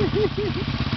Ha, ha, ha, ha.